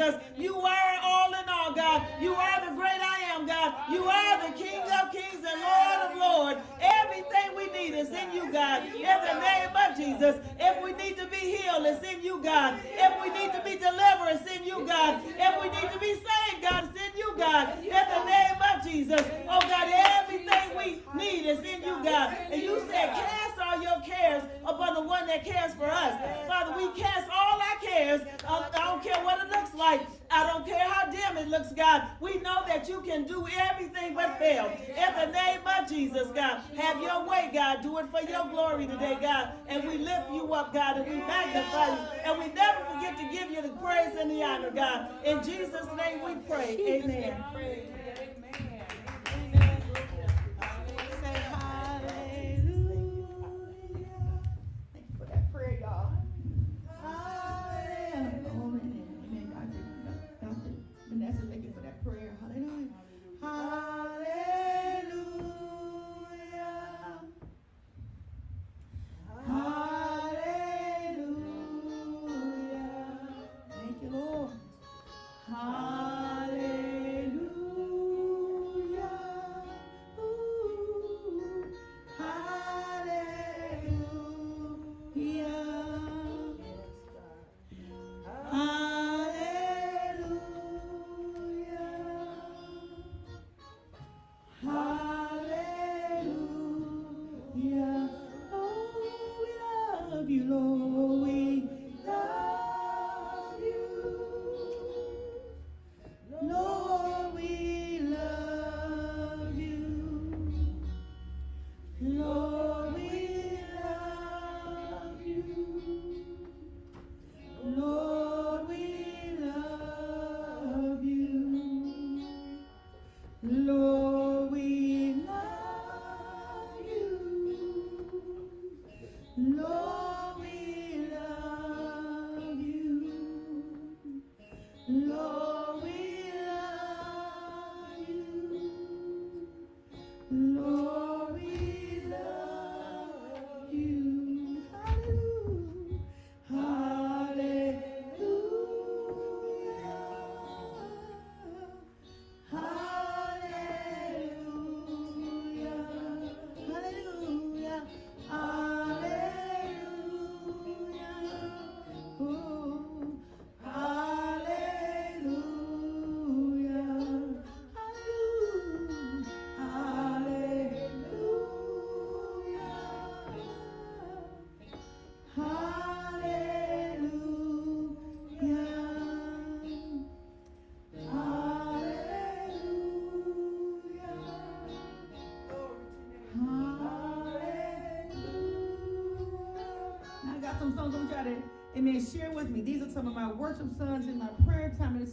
Jesus. You are all in all, God. You are the great I am, God. You are the King of kings and Lord of lords. Everything is in you, God. In the name of Jesus. If we need to be healed, it's in you, God. If we need to be delivered, it's in you, God. If we need to be saved, God, it's in you, God. In the name of Jesus. Oh, God, everything we need is in you, God. And you said, cast all your cares upon the one that cares for us. Father, we cast all our cares. I don't care what it looks like. I don't care how dim it looks, God. We know that you can do everything but fail. In the name of Jesus, God, have your way, God. Do it for your glory today, God. And we lift you up, God, and we magnify you. And we never forget to give you the praise and the honor, God. In Jesus' name we pray. Amen. Amen. Share with me. These are some of my worship songs in my prayer time. And it's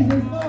Oh God,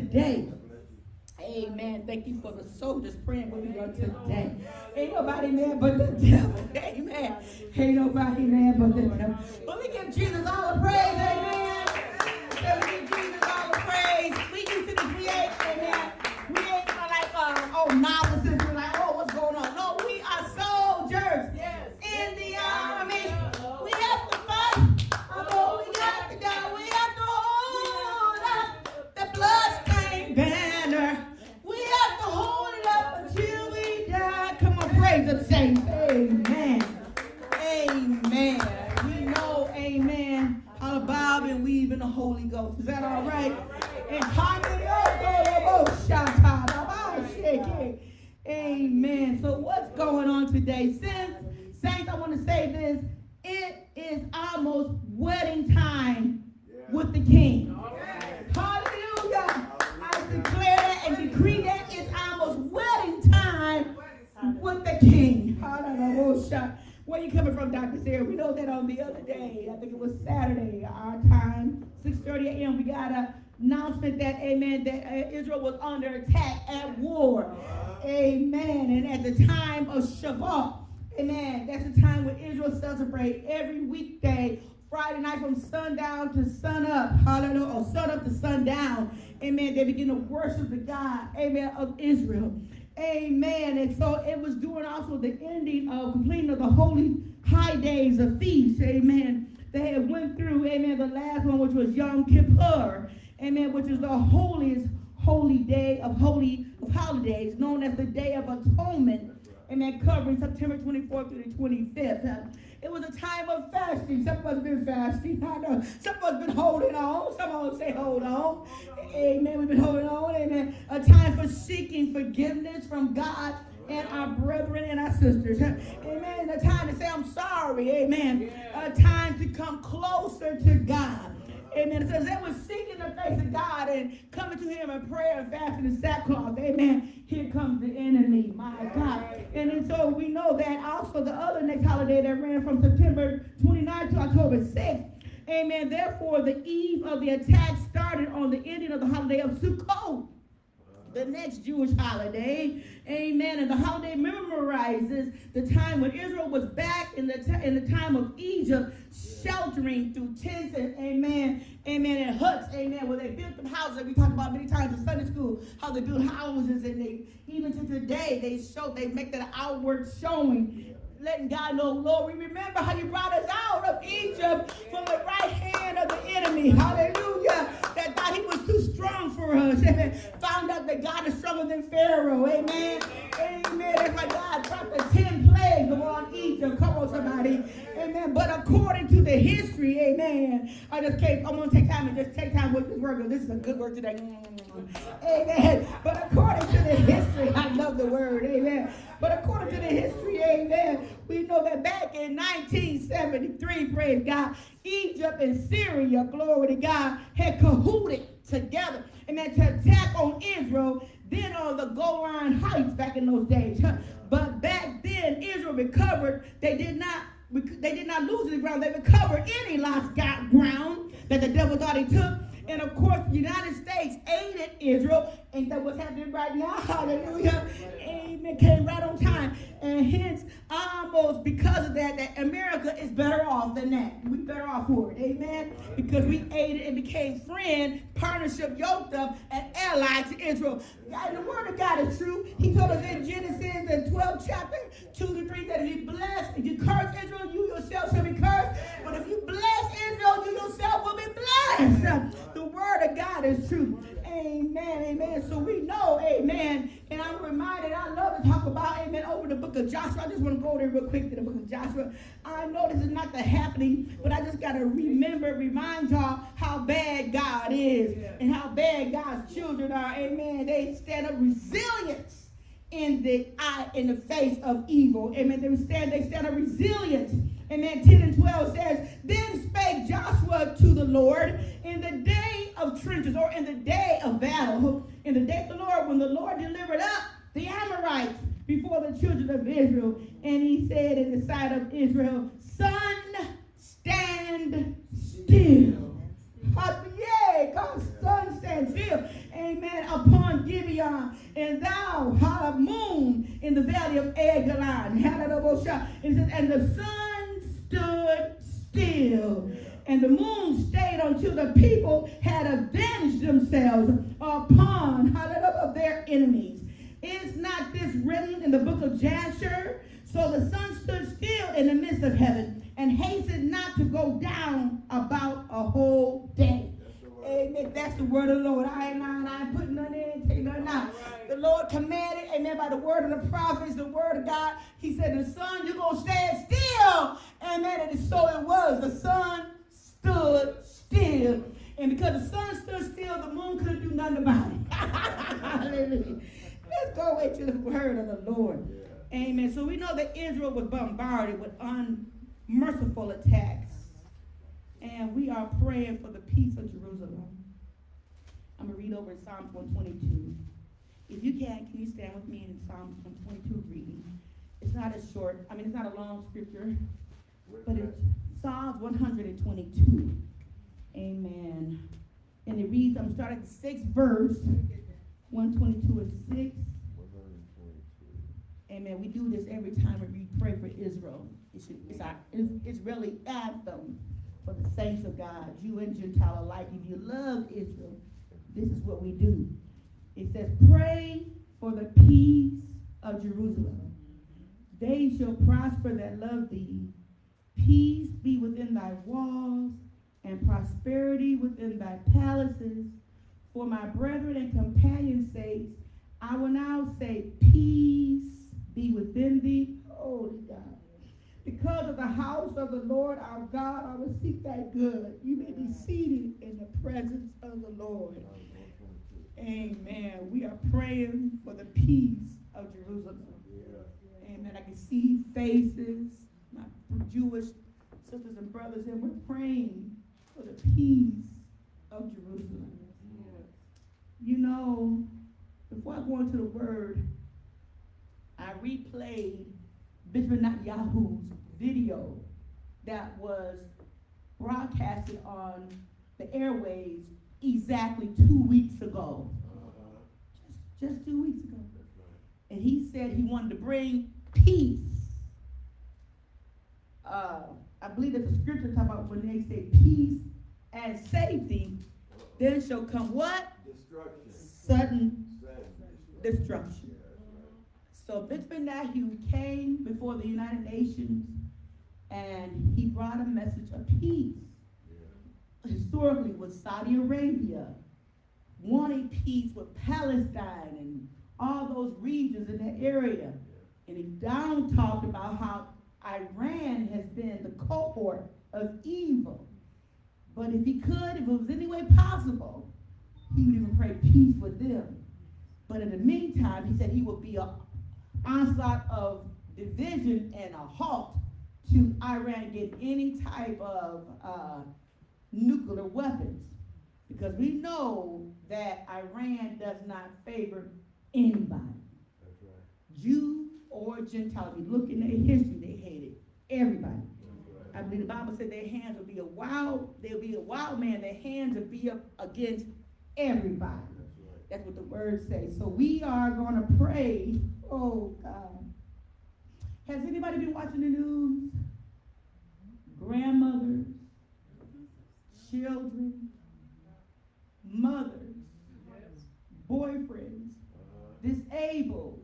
today. Amen. Thank you for the soldiers praying with me on today. Ain't nobody mad but the devil. Amen. Ain't nobody mad but the devil. But we give Jesus all the praise. Amen. So we give Jesus all the praise. We used to. We ain't, amen. We ain't like, uh, oh, novices. In the Holy Ghost. Is that all right? And Amen. So what's going on today? Since, saints, I want to say this. It is almost wedding time with the King. Hallelujah. I declare that and decree that it's almost wedding time with the King. Hallelujah. Where you coming from, Dr. Sarah? We know that on the other day, I think it was Saturday, our time, 6.30 a.m., we got an announcement that, amen, that uh, Israel was under attack at war. Amen. And at the time of Shabbat, amen, that's the time when Israel celebrate every weekday Friday night from sundown to sunup, hallelujah, or sunup to sundown, amen. They begin to worship the God, amen, of Israel, amen. And so it was during also the ending of completing of the holy high days of feast, amen. They had went through, amen, the last one, which was Yom Kippur, amen, which is the holiest holy day of holy of holidays, known as the Day of Atonement, amen, covering September 24th through the 25th. Uh, it was a time of fasting. Some of us been fasting. I know. Some of us been holding on. Some of us say hold on. Amen. We've been holding on. Amen. A time for seeking forgiveness from God and our brethren and our sisters. Amen. A time to say I'm sorry. Amen. A time to come closer to God. Amen. It says they were seeking the face of God and coming to Him in prayer and fasting and sackcloth. Amen. Here comes the enemy, my God. And then so we know that also the other next holiday that ran from September 29th to October 6th. Amen. Therefore, the eve of the attack started on the ending of the holiday of Sukkot the next Jewish holiday. Amen. And the holiday memorizes the time when Israel was back in the, in the time of Egypt, sheltering through tents and amen, amen, and huts, amen, where they built them houses. We talked about many times in Sunday school how they built houses and they, even to today, they show, they make that outward showing letting God know, Lord, we remember how you brought us out of Egypt from the right hand of the enemy. Hallelujah. That God, he was too strong for us. Amen. Found out that God is stronger than Pharaoh. Amen. Amen. That's why God brought the ten plagues upon Egypt. Come on, somebody. Amen. But according to the history, amen. I just can't, I'm to take time and just take time with this word. This is a good word today. Amen. But according to the history, I love the word. Amen. But according to the history, amen, we know that back in 1973, praise God, Egypt and Syria, glory to God, had cahooted together, amen, to attack on Israel, then on the Golan Heights back in those days. But back then, Israel recovered. They did not they did not lose the ground. They recovered any lost ground that the devil thought he took. And of course, the United States aided Israel. Ain't that what's happening right now? Hallelujah. Amen. Came right on time. And hence, almost because of that, that America is better off than that. We better off for it. Amen. Because we aided and became friend, partnership, yoked up, and allied to Israel. God, the word of God is true. He told us in Genesis, the 12th chapter, 2 to 3, that if you bless, if you curse Israel, you yourself shall be cursed. But if you bless Israel, you yourself will be blessed. The word of God is true. Amen, amen. So we know, amen. And I'm reminded, I love to talk about, amen, over the book of Joshua. I just want to go there real quick to the book of Joshua. I know this is not the happening, but I just got to remember, remind y'all how bad God is and how bad God's children are. Amen. They stand up resilience in the eye, in the face of evil. Amen. They stand, they stand up resilience. Amen. 10 and 12 says, Then spake Joshua to the Lord in the day of trenches or in the day of battle. In the day of the Lord, when the Lord delivered up the Amorites before the children of Israel. And he said in the sight of Israel, Sun, stand still. Uh, yea, God, sun stand still. Amen. Upon Gibeon, and thou, a moon, in the valley of Ajalon. And the sun stood still. And the moon stayed until the people had avenged themselves upon their enemies. Is not this written in the book of Jasher? So the sun stood still in the midst of heaven and hastened not to go down about a whole day. Amen. That's the word of the Lord. I ain't, I ain't putting nothing in, take nothing out. Right. The Lord commanded, amen, by the word of the prophets, the word of God. He said, the sun, you're going to stand still. Amen. And so it was. The sun stood still. And because the sun stood still, the moon couldn't do nothing about it. Hallelujah. Let's go away to the word of the Lord. Yeah. Amen. So we know that Israel was bombarded with unmerciful attacks. And we are praying for the peace of Jerusalem. I'm going to read over in Psalms 122. If you can, can you stand with me in Psalms 122 reading? It's not as short, I mean, it's not a long scripture, but it's Psalms 122. Amen. And it reads, I'm starting at the sixth verse. 122 and 6. Amen. We do this every time we pray for Israel. It's, it's, our, it's really anthem for the saints of God, Jew and Gentile alike. If you love Israel, this is what we do. It says, Pray for the peace of Jerusalem. They shall prosper that love thee. Peace be within thy walls, and prosperity within thy palaces. For my brethren and companions' sakes, I will now say, Peace be within thee, holy God. Because of the house of the Lord our God, I will seek thy good. You may be seated in the presence of the Lord. Amen. We are praying for the peace of Jerusalem. Amen. I can see faces, Jewish sisters and brothers, and we're praying for the peace of Jerusalem. You know, before I go into the word, I replayed Bishop Netanyahu's video that was broadcasted on the airwaves exactly two weeks ago. Uh-huh. Just, just two weeks ago. And he said he wanted to bring peace. Uh, I believe that the scripture talk about when they say peace and safety, then shall come what? Destruction. Sudden destruction. So Benjamin Netanyahu came before the United Nations and he brought a message of peace. Historically, with Saudi Arabia, wanted peace with Palestine and all those regions in that area. And he down talked about how Iran has been the cohort of evil. But if he could, if it was any way possible, he would even pray peace for them. But in the meantime, he said he would be an onslaught of division and a halt to Iran get any type of uh, nuclear weapons. Because we know that Iran does not favor anybody. Right. Jew or Gentile. If you look in their history, they hated everybody. I believe the Bible said their hands will be a wild, they'll be a wild man, their hands will be up against everybody. That's. What the word says. So we are going to pray. Oh God. Has anybody been watching the news? Grandmothers, children, mothers, boyfriends, disabled,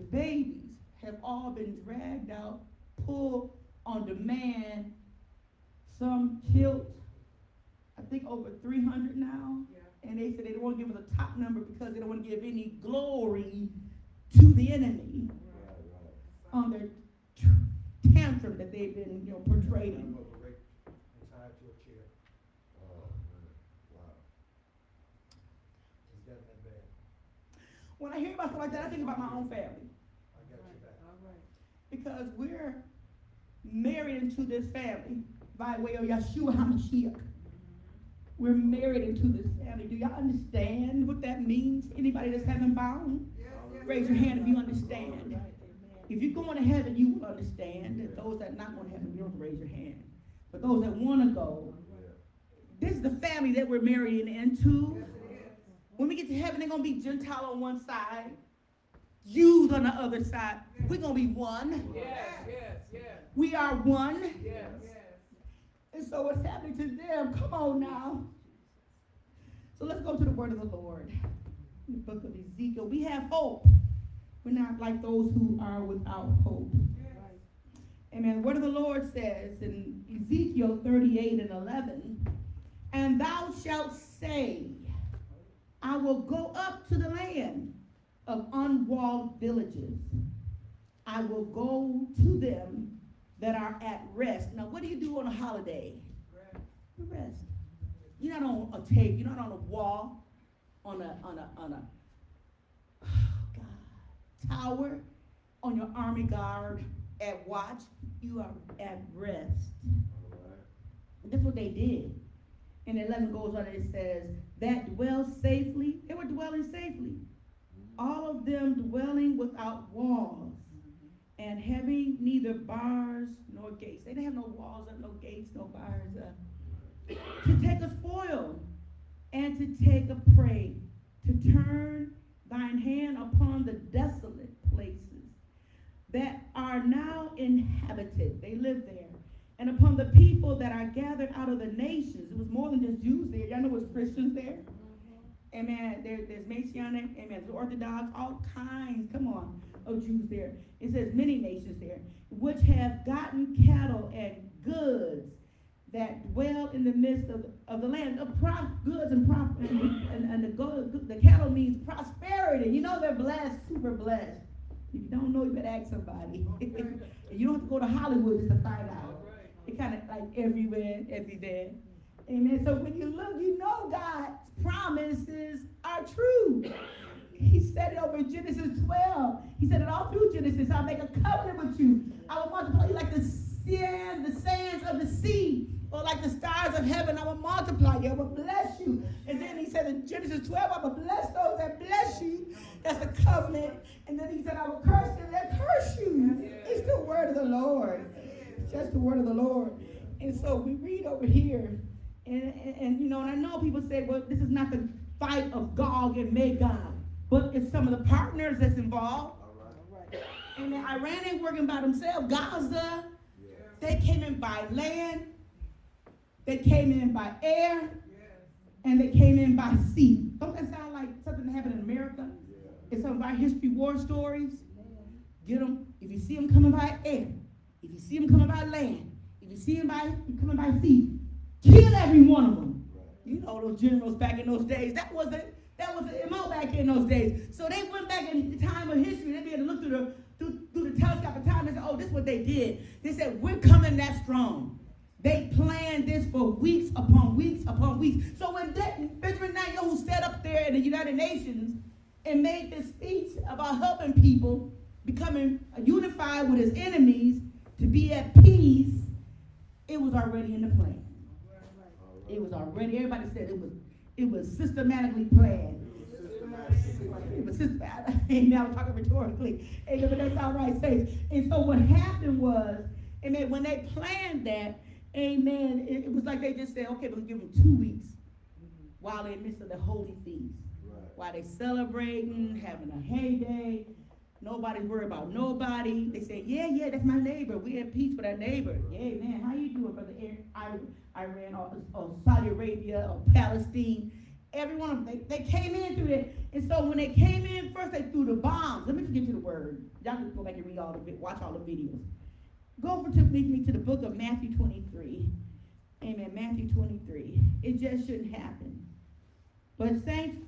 the babies have all been dragged out, pulled on demand, some killed, I think over 300 now. Yeah. And they said they don't want to give us a top number because they don't want to give any glory to the enemy right, right. on their tantrum that they've been you know, portraying. Oh, when I hear about stuff like that, I think about my own family. I got you back. All right. Because we're married into this family by way of Yeshua HaMashiach. We're married into this family. Do y'all understand what that means? Anybody that's heaven bound? Raise your hand if you understand. If you're going to heaven, you will understand. And those that are not going to heaven, you don't raise your hand. But those that want to go, this is the family that we're marrying into. When we get to heaven, they're going to be Gentile on one side, Jews on the other side. We're going to be one. Yes, yes, yes. We are one. Yes. And so what's happening to them? Come on now. So let's go to the word of the Lord. In the book of Ezekiel. We have hope. We're not like those who are without hope. Amen. The word of the Lord says in Ezekiel 38 and 11, and thou shalt say, I will go up to the land of unwalled villages. I will go to them that are at rest. Now, what do you do on a holiday? You rest. You're not on a tape. You're not on a wall, on a on a on a oh God, tower, on your army guard at watch. You are at rest. That's what they did. And 11 goes on and it says, that dwell safely. They were dwelling safely. All of them dwelling without walls and having neither bars nor gates. They didn't have no walls up, no gates, no bars up. To take a spoil and to take a prey, to turn thine hand upon the desolate places that are now inhabited. They live there and upon the people that are gathered out of the nations. It was more than just Jews there. Y'all know it was Christians there. Amen. There, there's Messianic, amen. There's Orthodox, all kinds, come on, of Jews there. It says many nations there, which have gotten cattle and goods that dwell in the midst of, of the land. The pro- goods and, prop- and, and, and the, go- the cattle means prosperity. You know they're blessed, super blessed. If you don't know, you better ask somebody. you don't have to go to Hollywood just to find out. It kind of like everywhere, everywhere. Amen. So when you look, you know God's promises are true. He said it over Genesis 12. He said it all through Genesis. I'll make a covenant with you. I will multiply you like the sand, the sands of the sea, or like the stars of heaven. I will multiply you. I will bless you. And then he said in Genesis 12, I will bless those that bless you. That's the covenant. And then he said, I will curse them that curse you. It's the word of the Lord. Just the word of the Lord. And so we read over here, and, and, and, you know, and I know people say, well, this is not the fight of Gog and Magog, but it's some of the partners that's involved. And Iran ain't working by themselves. Gaza, yeah. they came in by land, they came in by air, and they came in by sea. Don't that sound like something that happened in America? Yeah. It's some of our history war stories. Get them, if you see them coming by air, if you see them coming by land, if you see them by coming by sea, kill every one of them. you know, those generals back in those days. That wasn't that was the MO back in those days. So they went back in the time of history. They began to look through the through, through the telescope of time and said, oh, this is what they did. They said, we're coming that strong. They planned this for weeks upon weeks upon weeks. So when that, Benjamin Netanyahu stood up there in the United Nations and made this speech about helping people becoming unified with his enemies to be at peace, it was already in the plan. It was already, everybody said it was it was systematically planned. It was systematic. Amen. I'm talking rhetorically. Amen. But that's all right, saints. And so what happened was, amen, when they planned that, amen, it, it was like they just said, okay, we're going to give them two weeks while they're in the midst of the holy feast. Right. While they're celebrating, having a heyday. Nobody's worried about nobody. They say, yeah, yeah, that's my neighbor. We're in peace with our neighbor. Yeah, man, how you doing, brother Iran or, or Saudi Arabia or Palestine? Every one of them, they, they came in through it. And so when they came in, first they threw the bombs. Let me just get to the word. Y'all can go back and read all the watch all the videos. Go over to me to the book of Matthew 23. Amen. Matthew 23. It just shouldn't happen. But saints,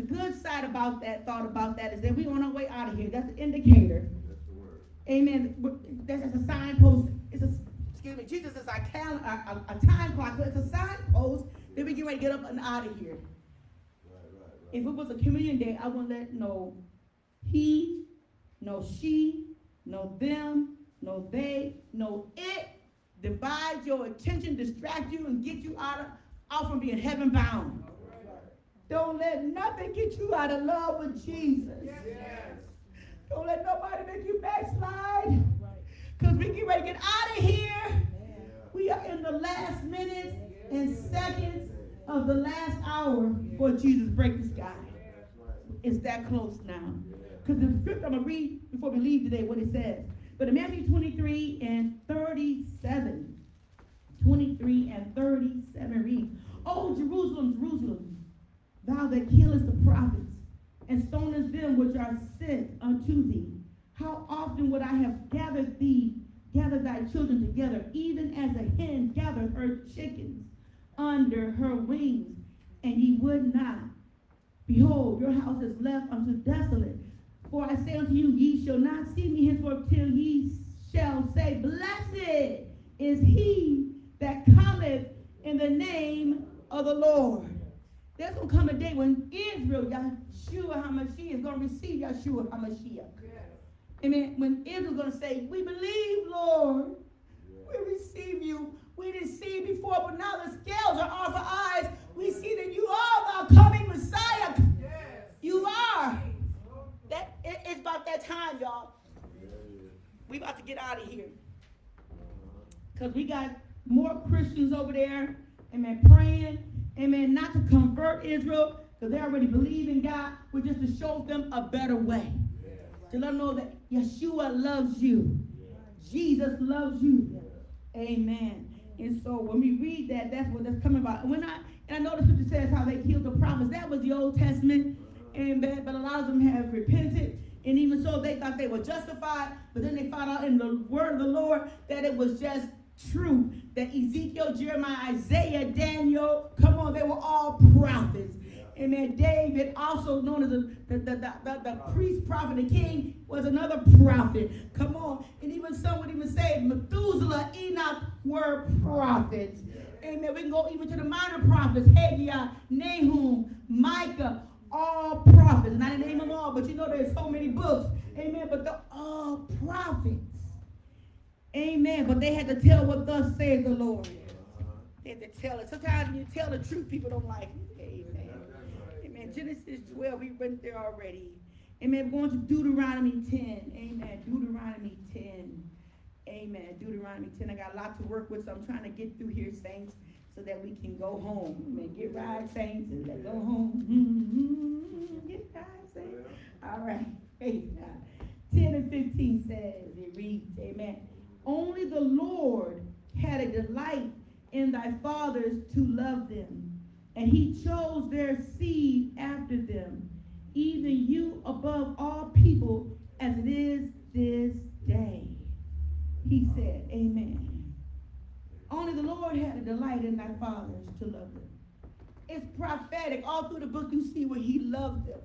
the good side about that, thought about that, is that we're on our way out of here. That's an indicator. That's the word. Amen. That's a signpost. It's a excuse me. Jesus is our, cal- a, a, a time clock. So it's a signpost that we get ready to get up and out of here. Right, right, right. If it was a communion day, I would let no he, no she, no them, no they, no it divide your attention, distract you, and get you out of out from being heaven bound. Don't let nothing get you out of love with Jesus. Yes. Don't let nobody make you backslide. Because we get ready to get out of here. We are in the last minutes and seconds of the last hour before Jesus breaks the sky. It's that close now. Because the script I'm going to read before we leave today what it says. But in Matthew 23 and 37, 23 and 37 reads, Oh, Jerusalem, Jerusalem, thou that killest the prophets, and stonest them which are sent unto thee. How often would I have gathered thee, gathered thy children together, even as a hen gathers her chickens under her wings, and ye would not. Behold, your house is left unto desolate. For I say unto you, ye shall not see me henceforth till ye shall say, Blessed is he that cometh in the name of the Lord. There's going to come a day when Israel, Yeshua HaMashiach, is going to receive Yeshua HaMashiach. Amen. When Israel's going to say, We believe, Lord. We receive you. We didn't see before, but now the scales are off our eyes. We see that you are the coming Messiah. Yes. You are. That it, It's about that time, y'all. We about to get out of here. Because we got more Christians over there, amen, praying, amen, not to convert Israel, because they already believe in God, but just to show them a better way. To let them know that Yeshua loves you. Jesus loves you. Amen. And so when we read that, that's what that's coming about. And when I and I know the scripture says how they killed the prophets. That was the Old Testament. Uh-huh. Amen. But a lot of them have repented. And even so, they thought they were justified. But then they found out in the word of the Lord that it was just true. That Ezekiel, Jeremiah, Isaiah, Daniel, come on, they were all prophets. Amen. David, also known as the, the, the, the, the priest, prophet, and king, was another prophet. Come on. And even some would even say Methuselah, Enoch were prophets. Amen. We can go even to the minor prophets Haggai, Nahum, Micah, all prophets. And I didn't name them all, but you know there's so many books. Amen. But they're all prophets. Amen. But they had to tell what thus says the Lord. They had to tell it. Sometimes when you tell the truth, people don't like it. Amen. Amen. Genesis 12, we went there already. Amen. We're going to Deuteronomy 10. Amen. Deuteronomy 10. Amen. Deuteronomy 10. I got a lot to work with, so I'm trying to get through here, saints, so that we can go home. Amen. Get right, saints, and let go home. Mm-hmm. Get right, saints. All right. Praise God. 10 and 15 says, it reads, Amen. Only the Lord had a delight in thy fathers to love them and he chose their seed after them, even you above all people, as it is this day. He said, Amen. Only the Lord had a delight in thy fathers to love them. it's prophetic. All through the book, you see where he loved them.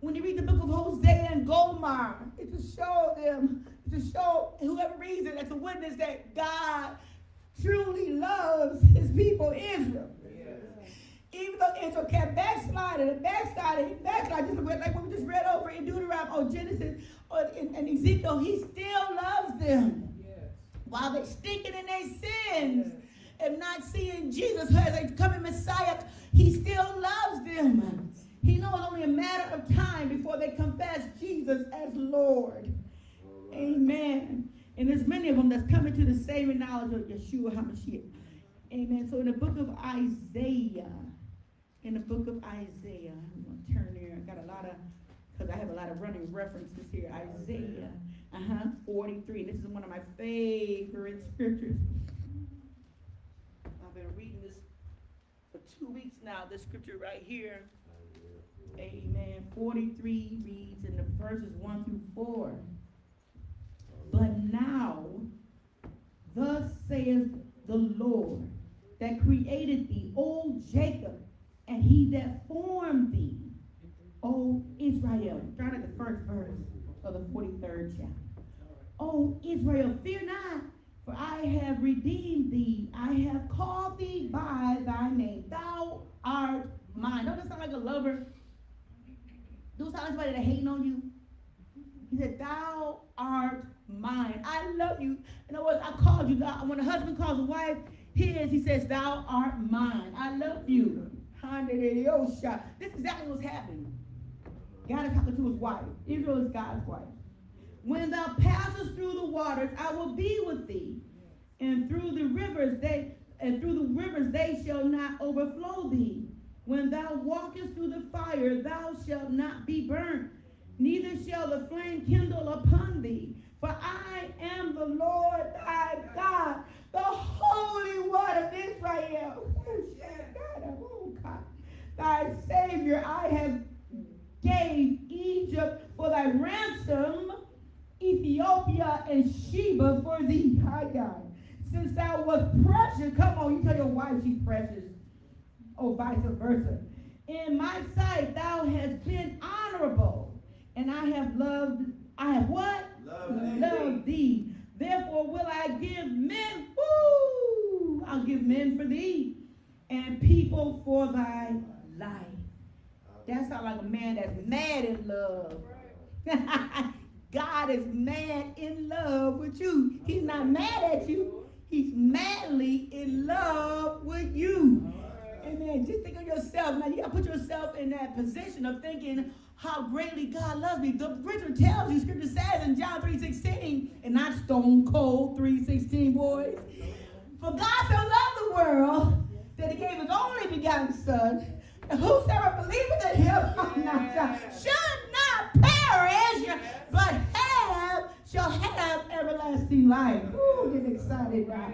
When you read the book of Hosea and Gomer, it's to show them, it's to show whoever reads it as a witness that God truly loves his people, Israel. Even though Israel kept backsliding and backsliding, backsliding, just like what we just read over in Deuteronomy or Genesis or in, in Ezekiel, he still loves them. Yes. While they're stinking in their sins yes. and not seeing Jesus as a coming Messiah, he still loves them. He knows only a matter of time before they confess Jesus as Lord. Right. Amen. And there's many of them that's coming to the saving knowledge of Yeshua HaMashiach. Amen. So in the book of Isaiah, in the book of Isaiah. I'm going to turn there. I got a lot of, because I have a lot of running references here. Isaiah, uh-huh, 43. This is one of my favorite scriptures. I've been reading this for two weeks now, this scripture right here. Amen. 43 reads in the verses 1 through 4. But now, thus saith the Lord that created thee, O Jacob, and he that formed thee, O Israel. Start at the first verse of the 43rd chapter. O Israel, fear not, for I have redeemed thee. I have called thee by thy name. Thou art mine. Don't that sound like a lover? Do it sound like somebody that hating on you? He said, Thou art mine. I love you. In other words, I called you. When a husband calls a wife his, he says, Thou art mine. I love you. This is exactly what's happening. God is talking to his wife. Israel is God's wife. When thou passest through the waters, I will be with thee. And through the rivers, they and through the rivers they shall not overflow thee. When thou walkest through the fire, thou shalt not be burnt, neither shall the flame kindle upon thee. For I am the Lord thy God, the Holy One of Israel. Thy Savior, I have gave Egypt for thy ransom, Ethiopia and Sheba for thee. Hi, God. Since thou was precious, come on, you tell your wife she's precious. Oh, vice versa. In my sight, thou hast been honorable, and I have loved, I have what? Love, loved thee. Therefore will I give men, woo, I'll give men for thee, and people for thy life. That sounds like a man that's mad in love. God is mad in love with you. He's not mad at you. He's madly in love with you. Amen. Just think of yourself. Now you gotta put yourself in that position of thinking how greatly God loves me. The scripture tells you, scripture says in John 3.16, and not stone cold 3.16, boys. For God so loved the world that he gave his only begotten son And whosoever believeth in him should not perish, but have shall have everlasting life. Ooh, get excited now.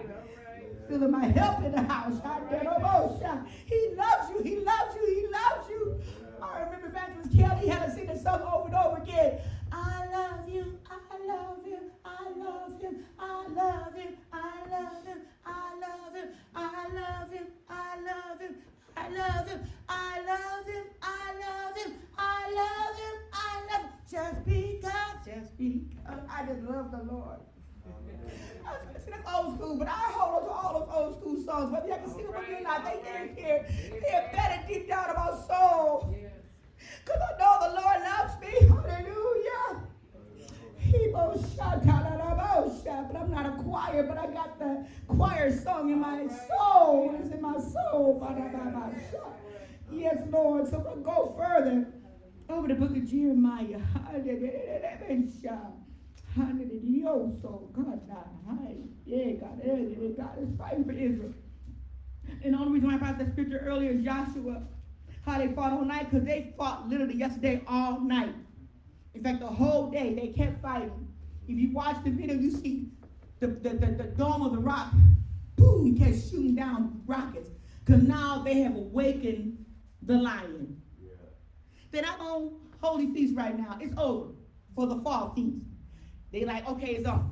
Feeling my help in the house. He loves you. He loves you. He loves you. I remember Evangelist Kelly had to sing the song over and over again. I love you. I love him. I love him. I love him. I love him. I love him. I love him. I love him. I love him. I love him. I love him. I love him. I love him. Just because, just because. I just love the Lord. I was going to that's old school, but I hold on to all those old school songs. Whether you can sing them or not, they didn't hear. They're better deep down in my soul. Because I know the Lord loves me. Hallelujah. He But I'm not a choir, but I got the choir song in my soul. It's in my soul. Yes, Lord. So we'll go further over the book of Jeremiah. God, yeah, God, God is fighting for Israel. And the only reason why I brought that scripture earlier is Joshua, how they fought all night, because they fought literally yesterday all night. In fact, the whole day they kept fighting. If you watch the video, you see the, the, the, the dome of the rock, boom, kept shooting down rockets. Because now they have awakened the lion. Yeah. They're not on holy feast right now. It's over for the fall feast. They like, okay, it's on.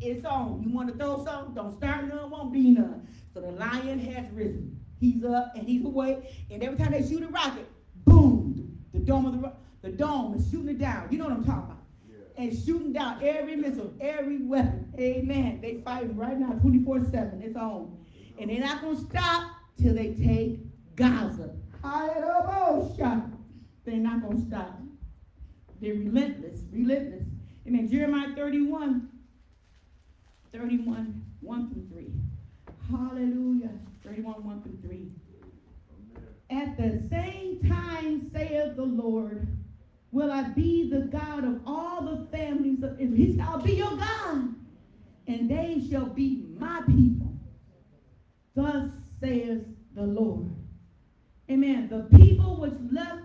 It's on. You want to throw something? Don't start none, won't be none. So the lion has risen. he's up and he's away. And every time they shoot a rocket, boom, the dome of the the dome is shooting it down. You know what I'm talking about? Yeah. And shooting down every missile, every weapon. Amen. They fighting right now, 24-7. It's on. And they're not gonna stop till they take Gaza. Hallelujah. They're not gonna stop. They're relentless, relentless. Amen. Jeremiah 31, 31, 1 through 3. Hallelujah. 31, 1 through 3. At the same time, saith the Lord, will I be the God of all the families of Israel. Shall be your God, and they shall be my people. Thus says the Lord. Amen. The people which left,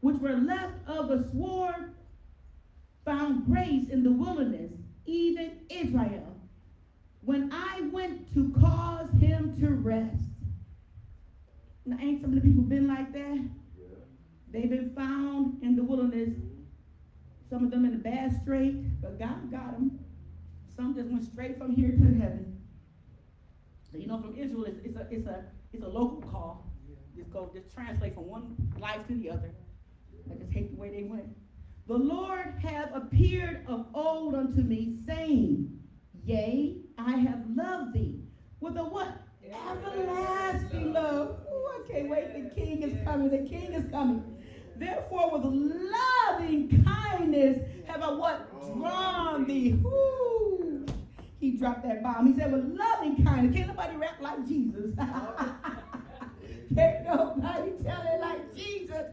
which were left of the sword, found grace in the wilderness, even Israel, when I went to cause him to rest. Now, ain't some of the people been like that? Yeah. They've been found in the wilderness. Some of them in a bad strait, but God got them. Some just went straight from here to heaven. You know, from Israel, it's, it's a it's a it's a local call. Just go, just translate from one life to the other. I just hate the way they went. The Lord have appeared of old unto me, saying, Yea, I have loved thee with a what? Everlasting love. Oh, I can't wait. The king is coming. The king is coming. Therefore, with loving kindness have I what? Drawn oh, thee. Ooh. He dropped that bomb. He said, with loving kindness. Can't nobody rap like Jesus. Oh. Can't nobody tell it like Jesus.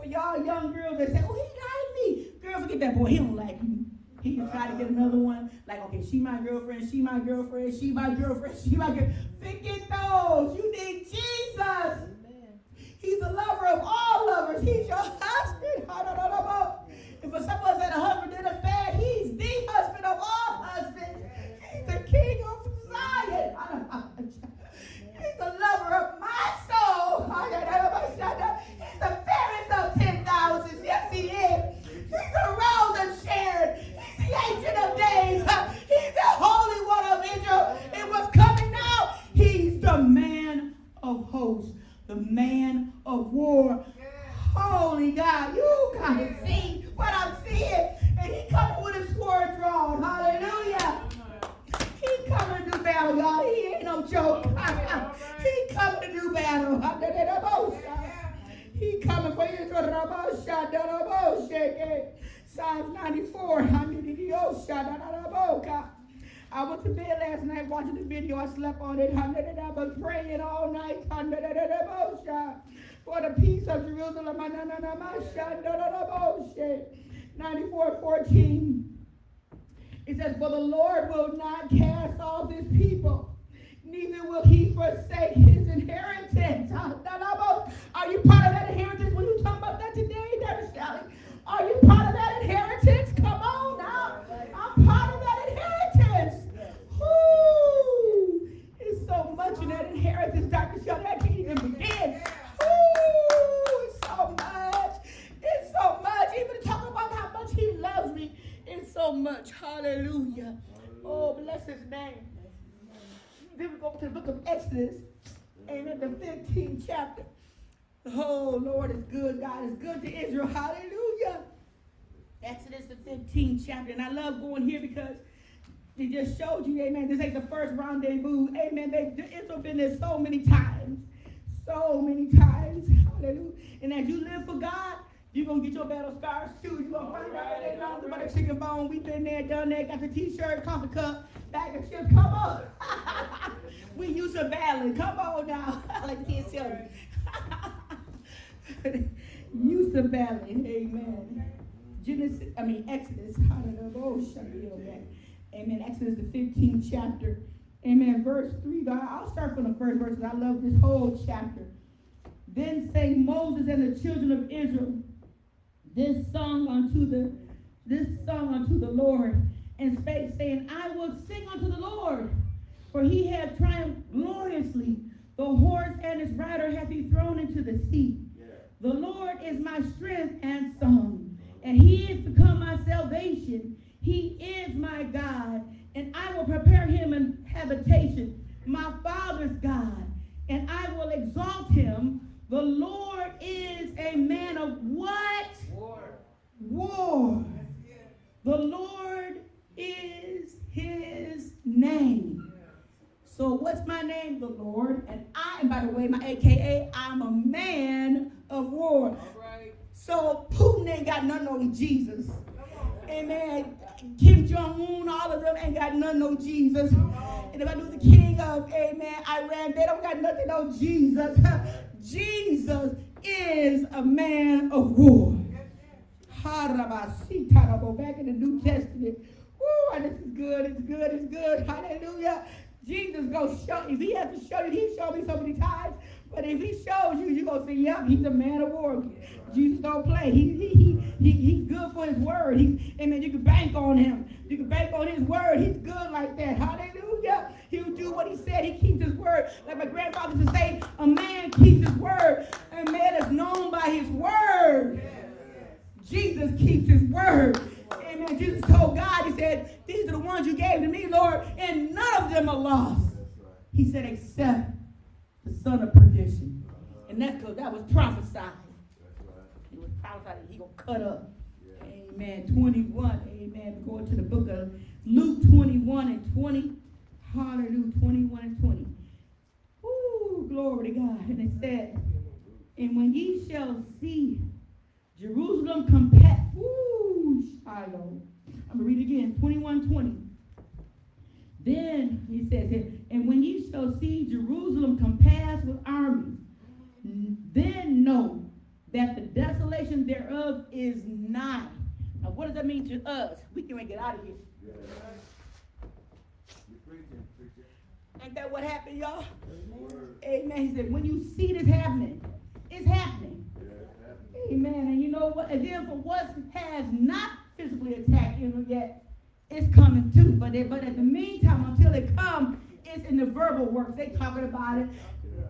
For y'all young girls that say, oh, he like me. Girl, forget that boy. He don't like you. He can try to get another one. Like, okay, she my girlfriend, she my girlfriend, she my girlfriend, she my girlfriend. Forget those. You need Jesus. He's the lover of all lovers. He's your husband. If for someone that a husband in a bad, he's the husband of all husbands. He's the king of Zion. He's the lover of my soul. The man of war. Holy God, you gotta see what I'm seeing. And he coming with his sword drawn. Hallelujah. He coming to do battle, y'all. He ain't no joke. he coming to do battle. He coming for you. Psalms 94. I went to bed last night watching the video. I slept on it. I've been praying all night oh, for the peace of Jerusalem. 94 14. It says, For the Lord will not cast off his people, neither will he forsake his inheritance. Ah, Are you part of that inheritance when you talk about that today, Deborah Shelley? Are you part of that so much. Hallelujah. Oh, bless his name. Then we go to the book of Exodus. Amen. The 15th chapter. Oh, Lord is good. God is good to Israel. Hallelujah. Exodus, the 15th chapter. And I love going here because they just showed you, amen. This ain't the first rendezvous. Amen. They, Israel been there so many times. So many times. Hallelujah. And as you live for God, you're going to get your battle scars too. You're going to find out they long about a chicken bone. we been there, done that, got the t-shirt, coffee cup, bag of chips. Come on. we use a ballad. Come on now. like the kids tell me. Use the valley. Amen. Genesis, I mean Exodus. Amen. Exodus the 15th chapter. Amen. Verse 3. God, I'll start from the first verse I love this whole chapter. Then sang Moses and the children of Israel this song unto the this song unto the Lord, and spake, saying, I will sing unto the Lord, for he hath triumphed gloriously. The horse and his rider hath he thrown into the sea. The Lord is my strength and song, and he is become my salvation. He is my God, and I will prepare him an habitation, my father's God, and I will exalt him. The Lord is a man of what? War. The Lord is his name. So what's my name? The Lord. And I, and by the way, my AKA, I'm a man of war. Right. So Putin ain't got nothing on Jesus. Amen. Kim Jong Un, all of them ain't got nothing on Jesus. And if I do the king of, amen, Iran, they don't got nothing on Jesus. Jesus is a man of war. Harabasitarabo, Back in the New Testament. Woo, this is good, it's good, it's good. Hallelujah. Jesus go show, if he has to show you, he showed me so many times. But if he shows you, you're to say, yep, he's a man of war. Jesus don't play. He, he, he, he, he's good for his word. He, amen. You can bank on him. You can bank on his word. He's good like that. Hallelujah. He'll do what he said. He keeps his word. Like my grandfather used to say, a man keeps his word. A man is known by his word. Jesus keeps his word. Amen. Jesus told God, he said, these are the ones you gave to me, Lord, and none of them are lost. He said, except the son of perdition. And that's because that was prophesied. It was prophesied that he going to cut up. Amen. 21. Amen. Going to the book of Luke 21 and 20. Hallelujah. 21 and 20. Ooh, glory to God. And it said, And when ye shall see Jerusalem compact, ooh, Shiloh. I'm going to read again. 2120. Then he says and when ye shall see Jerusalem compassed with armies, then know that the desolation thereof is nigh. Now, what does that mean to us? We can't get out of here. Ain't that what happened, y'all? Amen. He said, when you see this happening, it's happening. Amen. And you know what? And then for what has not physically attacked Israel yet, it's coming too. But they, but in the meantime, until it comes, it's in the verbal works. They talking about it.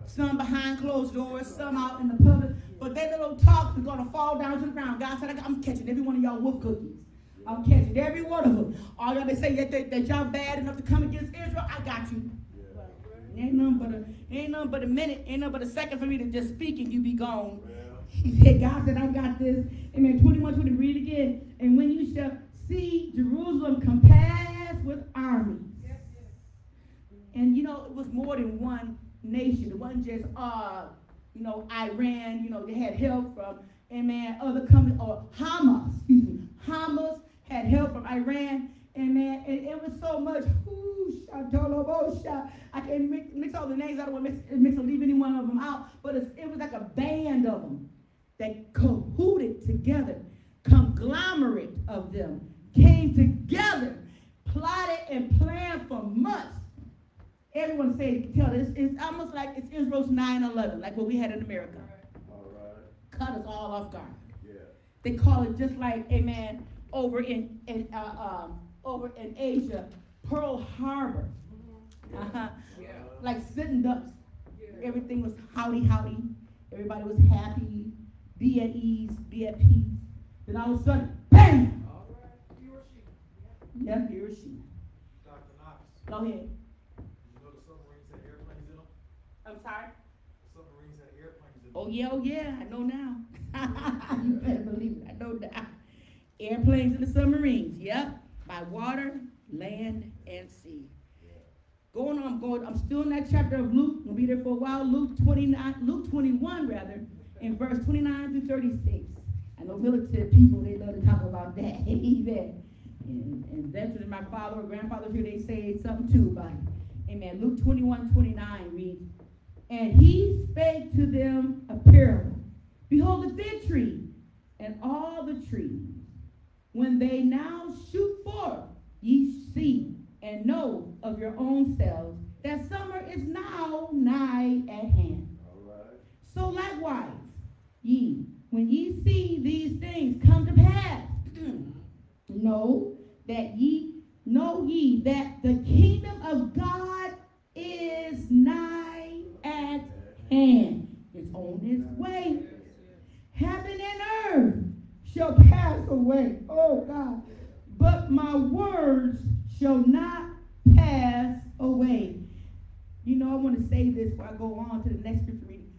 Some behind closed doors, some out in the public. But that little talk is gonna fall down to the ground. God said, I'm catching every one of y'all wolf cookies. I'm catching every one of them. All y'all they say that, that, that y'all bad enough to come against Israel, I got you. Ain't nothing but a ain't nothing but a minute, ain't nothing but a second for me to just speak and you be gone. He said, God said, I've got this. Amen. 21, 20, read again. And when you shall see Jerusalem compassed with armies. And you know, it was more than one nation. It wasn't just uh, you know, Iran, you know, they had help from, amen, other countries, or Hamas, excuse me. Hamas had help from Iran. Amen. And it was so much. I can't mix, mix all the names. I don't want to mix, mix or leave any one of them out. But it was like a band of them that cahooted together, conglomerate of them came together, plotted and planned for months. Everyone say, tell this, it's almost like it's Israel's 9-11, like what we had in America. All right. Cut us all off guard. Yeah. They call it just like, amen, over in, in uh, um, over in Asia, Pearl Harbor. Uh-huh. Yeah. Like sitting ducks. Everything was howdy howdy. Everybody was happy, be at ease, be at peace. Then all of a sudden, bang! All right. He or she. Yep, here is she. Dr. Knox, Go ahead. you know the submarines had airplanes in them? I'm sorry. Submarines had airplanes in them. Oh yeah, oh yeah, I know now. you better believe it. I know now. Airplanes and the submarines, yep. By water, land, and sea. Going on, I'm going, I'm still in that chapter of Luke. We'll be there for a while. Luke 29, Luke 21 rather, in verse 29 through 36. I know military people, they love to talk about that. Amen. And, and veterans, my father or grandfather here, they say something too about it. Amen. Luke 21, 29 reads, And he spake to them a parable. Behold the fig tree and all the trees. When they now shoot forth, ye see and know of your own selves that summer is now nigh at hand. All right. So likewise, ye, when ye see these things come to pass, know that ye know ye that the kingdom of God is nigh at hand. It's on its way. Heaven and earth shall pass away. Oh God. But my words shall not pass away. You know, I want to say this before I go on to the next scripture reading.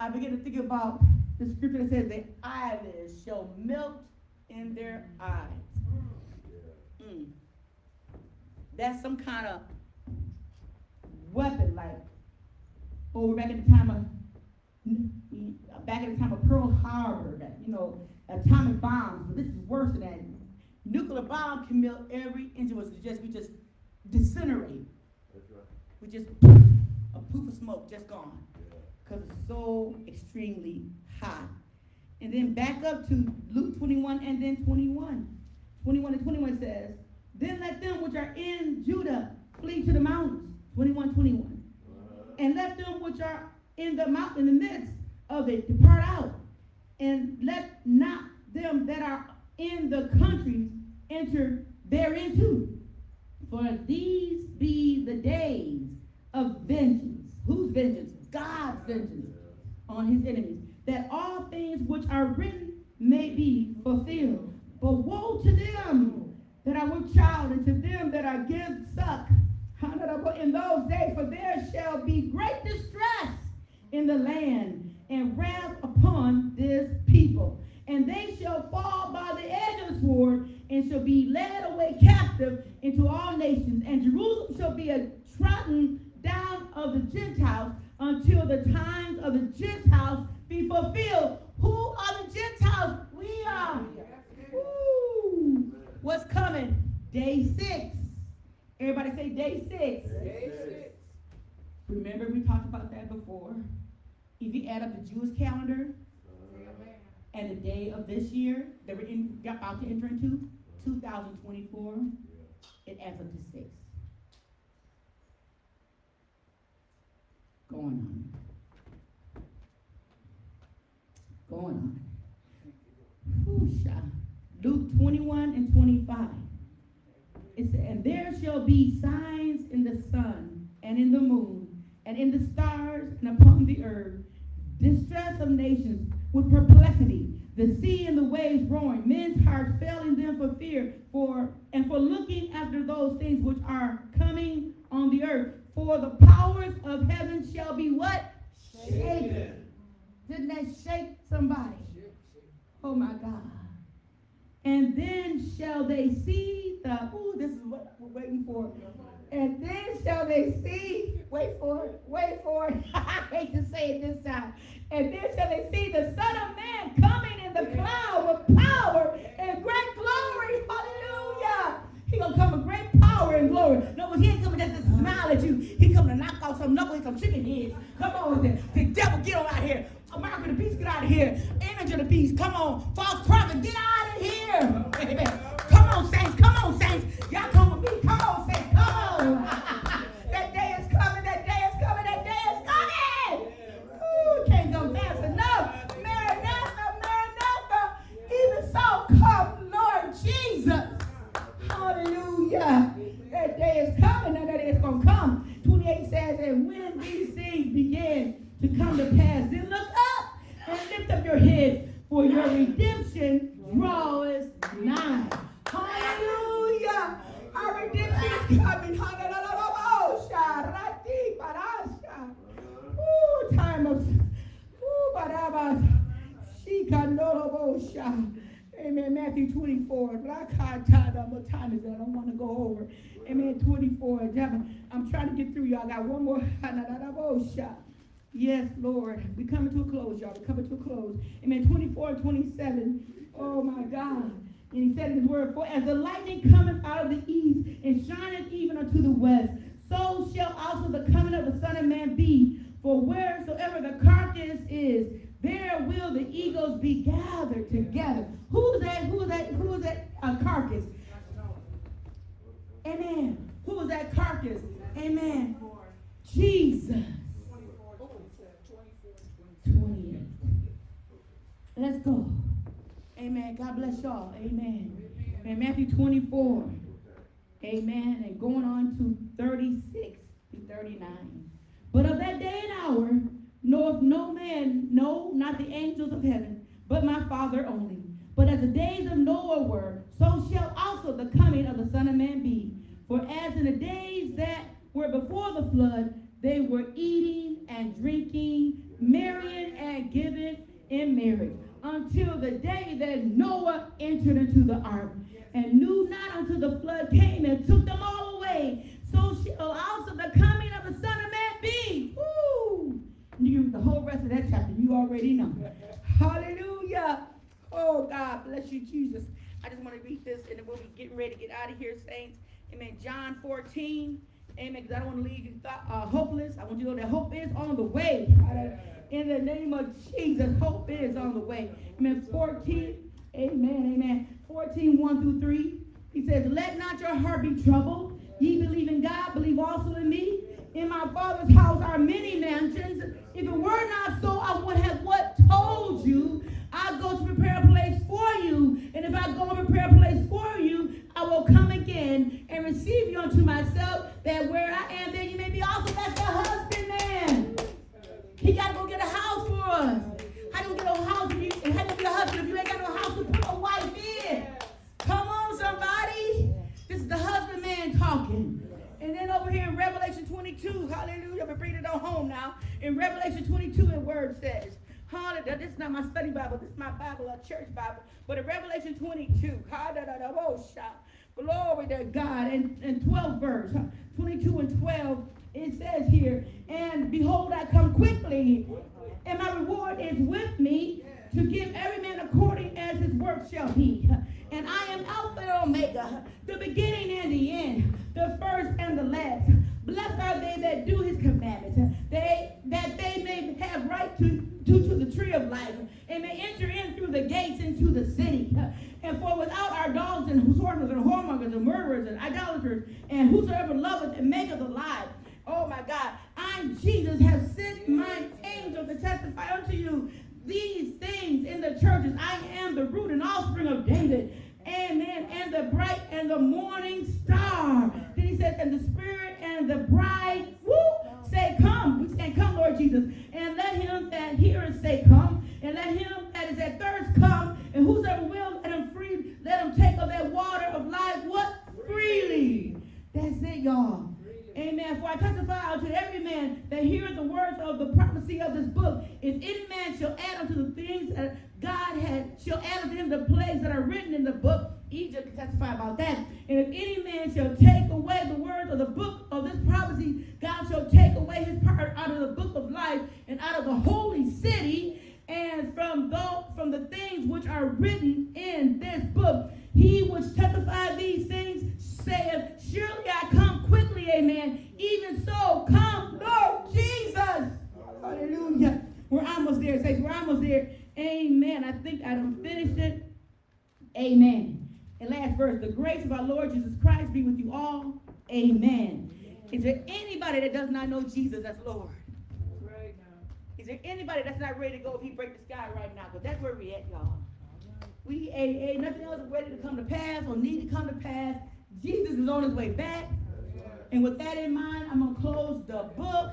I begin to think about the scripture that says, The eyelids shall melt in their eyes. Mm. That's some kind of weapon, like over back in the time of back in the time of Pearl Harbor, that you know, atomic bombs. But this is worse than that. Nuclear bomb can melt every inch of us. Just we just disintegrate. That's right. We just a poof of smoke, just gone. Because it's so extremely hot. And then back up to Luke 21 and then 21. 21 and 21 says, Then let them which are in Judah flee to the mountains. 21, 21. Uh, And let them which are in the mount in the midst of it depart out. And let not them that are in the countries enter therein too. For these be the days of vengeance. Whose vengeance? God's vengeance on his enemies, that all things which are written may be fulfilled. But woe to them that are with child, and to them that are give suck in those days, for there shall be great distress in the land, and wrath upon this people. And they shall fall by the edge of the sword, and shall be led away captive into all nations. And Jerusalem shall be a trodden down of the Gentiles until the times of the Gentiles be fulfilled. Who are the Gentiles? We are. Woo. What's coming? Day six. Everybody say day six. Day six. Remember we talked about that before. If you add up the Jewish calendar Uh, and the day of this year that we're in, about to enter into, 2024, it adds up to six. Going on. Going on. Whoosha. Luke 21 and 25. It said, And there shall be signs in the sun and in the moon and in the stars and upon the earth, distress of nations with perplexity, the sea and the waves roaring, men's hearts failing them for fear, for and for looking after those things which are coming on the earth. For the powers of heaven shall be what? Shaken. Didn't that shake somebody? Oh my God. And then shall they see the, oh, this is what we're waiting for. And then shall they see, wait for it, wait for it. I hate to say it this time. And then shall they see the Son of Man coming in the cloud with power and great glory. Hallelujah. He gonna come with great power and glory. No, but he ain't coming just to smile at you. He coming to knock off some knuckles, some chicken heads. Come on, the, the devil, get on out here. America the beast, get out of here. Of the beast, come on. False prophet, get out of here. Amen. Come on, saints, come on, saints. Y'all come with me. Come on. Hallelujah. That day is coming, that day is going to come. 28 says, and when these things begin to come to pass, then look up and lift up your head, for your redemption draws nigh. Hallelujah. Our redemption is coming. Ooh, time of ooh, barabas. she Shikandorobosha. Amen. Matthew 24. Rakatada. What time is it? I don't want to go over. Amen. 24. I'm trying to get through, y'all. I got one more. Yes, Lord. we coming to a close, y'all. we coming to a close. Amen. 24 and 27. Oh, my God. And he said in his word, For as the lightning cometh out of the east and shineth even unto the west, so shall also the coming of the Son of Man be. For wheresoever the carcass is, there will the eagles be gathered together. Who's that? Who's that? Who's that uh, carcass? Amen. Who is that carcass? Amen. Jesus. 28. Let's go. Amen. God bless y'all. Amen. And Matthew 24. Amen. And going on to 36 to 39. But of that day and hour knoweth no man, no, not the angels of heaven, but my Father only. But as the days of Noah were, so shall also the coming of the Son of Man be. For as in the days that were before the flood, they were eating and drinking, marrying and giving in marriage, until the day that Noah entered into the ark, and knew not until the flood came and took them all away. So shall also the coming of the Son of Man be. You the whole rest of that chapter, you already know. Hallelujah. Oh God, bless you, Jesus. I just want to read this and then we'll be getting ready to get out of here, saints. Amen. John 14. Amen. Because I don't want to leave you thought, uh, hopeless. I want you to know that hope is on the way. In the name of Jesus, hope is on the way. Amen. 14. Amen. Amen. 14, 1 through 3. He says, Let not your heart be troubled. Ye believe in God, believe also in me. In my Father's house are many mansions. If it were not so, I would have what told you. I go to prepare a place for you. And if I go and prepare a place for you, I will come again and receive you unto myself, that where I am, there you may be also. That's the husbandman. He got to go get a house for us. How do you get a house if you, how do you get a husband if you ain't got no house to put a wife in? Come on, somebody. This is the husbandman talking. Over here in Revelation 22, hallelujah, bringing it on home now. In Revelation 22, the word says, hallelujah, this is not my study Bible, this is my Bible, a church Bible. But in Revelation 22, hallelujah, glory to God. And, and 12 verse, 22 and 12, it says here, and behold, I come quickly, and my reward is with me to give every man according as his work shall be. And I am Alpha and Omega, the beginning and the end, the first and the last. Blessed are they that do his commandments, they that they may have right to, to, to the tree of life, and may enter in through the gates into the city. And for without our dogs and sorcerers and whoremongers and murderers and idolaters, and whosoever loveth and maketh alive, Oh my God, I, Jesus, have sent my angel to testify unto you these things in the churches. I am the root and offspring of David. Amen. And the bright and the morning star. Then he said, and the spirit and the bride, woo, say, come. We say, come, Lord Jesus. Shall add unto him the plagues that are written in the book, Egypt can testify about that. And if any man shall take away the words of the book of this prophecy, God shall take away his part out of the book of life and out of the holy city and from those, from the things which are written in this book. He which testified these things saith, Surely I come quickly, amen. Even so, come, Lord Jesus. Hallelujah. We're almost there, saints. We're almost there. Amen. I think I don't finished it. Amen. And last verse, the grace of our Lord Jesus Christ be with you all. Amen. Is there anybody that does not know Jesus as Lord? Right now. Is there anybody that's not ready to go if he break the sky right now? Because that's where we at, y'all. We ain't, ain't nothing else ready to come to pass or need to come to pass. Jesus is on his way back. And with that in mind, I'm going to close the book.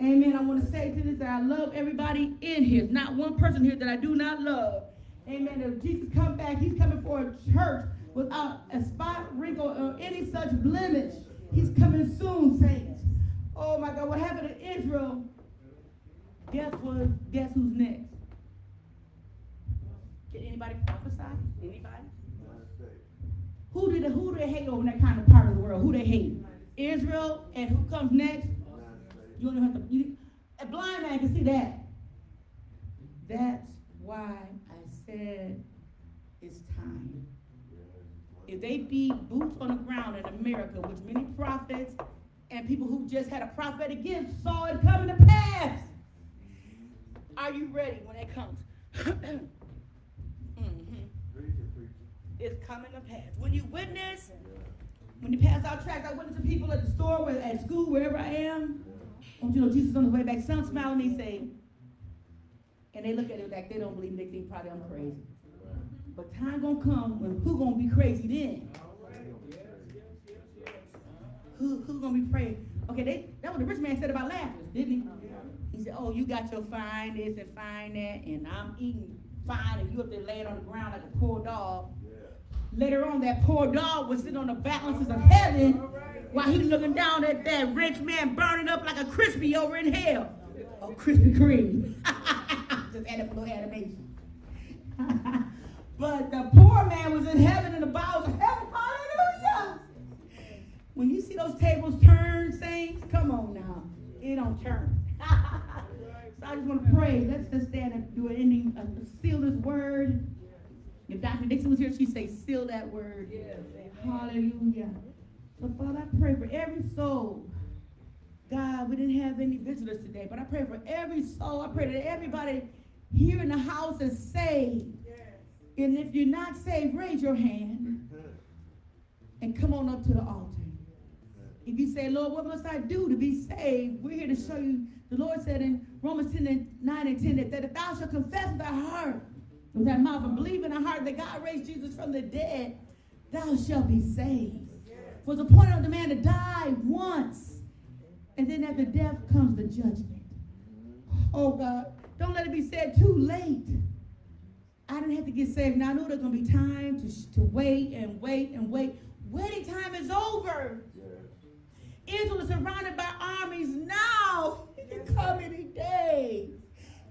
Amen. I want to say to this that I love everybody in here. Not one person here that I do not love. Amen. If Jesus come back, he's coming for a church without a spot, wrinkle, or any such blemish. He's coming soon, saints. Oh my God, what happened to Israel? Guess what? Guess who's next? Can anybody prophesy? Anybody? Who did who do they hate over in that kind of part of the world? Who they hate? Israel, and who comes next? You don't have to. You, a blind man can see that. That's why I said it's time. If they be boots on the ground in America, which many prophets and people who just had a prophetic gift saw it coming to pass. Are you ready when it comes? mm-hmm. It's coming to pass. When you witness, when you pass out tracts, I witness to people at the store, at school, wherever I am. Don't you know Jesus on the way back? Some smile at me, say, and they look at it like they don't believe me. They think probably I'm crazy. But time gonna come when who gonna be crazy then? Who who gonna be praying? Okay, they that what the rich man said about Lazarus, didn't he? He said, "Oh, you got your fine this and fine that, and I'm eating fine, and you up there laying on the ground like a poor dog." Later on, that poor dog was sitting on the balances of heaven, While he looking down at that rich man burning up like a crispy over in hell. A Krispy Kreme. Just added a little animation. but the poor man was in heaven in the bowels of heaven. Hallelujah. When you see those tables turn, saints, come on now. It don't turn. so I just want to pray. Let's just stand and do an ending, uh, seal this word. If Dr. Dixon was here, she'd say, seal that word. Hallelujah. So, Father, I pray for every soul. God, we didn't have any visitors today, but I pray for every soul. I pray that everybody here in the house is saved. And if you're not saved, raise your hand and come on up to the altar. If you say, Lord, what must I do to be saved? We're here to show you. The Lord said in Romans 10 and 9 and 10 that, that if thou shalt confess with thy heart, with thy mouth, and believe in thy heart that God raised Jesus from the dead, thou shalt be saved. For the point of the man to die once, and then after death comes the judgment. Oh God, don't let it be said too late. I didn't have to get saved. Now I know there's gonna be time to, to wait and wait and wait. Waiting time is over. Israel is surrounded by armies now. He can come any day.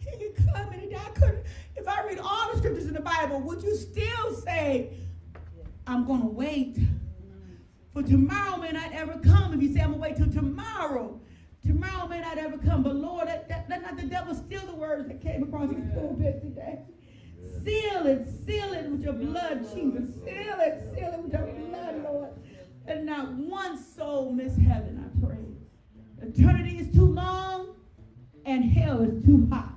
He can come any day. I couldn't. If I read all the scriptures in the Bible, would you still say, "I'm gonna wait"? For tomorrow may not ever come. If you say, I'm going to wait till tomorrow, tomorrow may not ever come. But Lord, let, let, let not the devil steal the words that came across his pulpit today. Seal it, seal it with your blood, Jesus. Seal it, seal it with your blood, Lord. And not one soul miss heaven, I pray. Eternity is too long, and hell is too hot.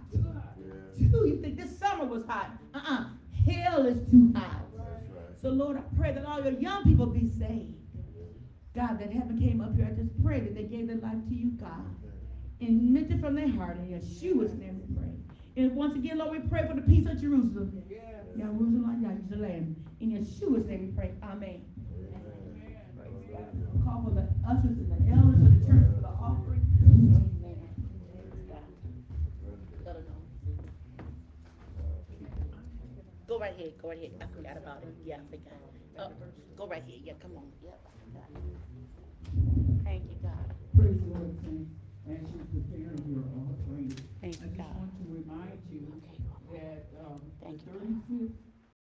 Too, you think this summer was hot? Uh-uh. Hell is too hot. So, Lord, I pray that all your young people be saved. God, that heaven came up here. I just pray that they gave their life to you, God. And meant it from their heart. In Yeshua's name we pray. And once again, Lord, we pray for the peace of Jerusalem. Yeah. Jerusalem, Jerusalem. In Yeshua's name we pray. Amen. Call for the ushers and the elders of the church for the offering. Go right ahead, go right ahead. I forgot about it. Yeah, I forgot. Uh, go right here. Yeah, come on. Yep, I forgot. Thank you, God. Praise the Lord, saints. As you prepare your offering, Thank I you, just God. want to remind you Okay. that, um, the Thank you, thirty-fifth